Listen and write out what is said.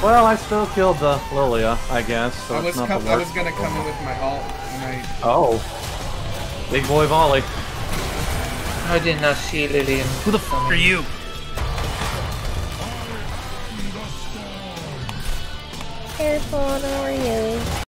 Well, I still killed the Lillia, I guess. So I was not I was gonna come in with my alt, and I Oh. Big boy volley. I did not see Lillian. Who the fuck are you? Careful, don't worry.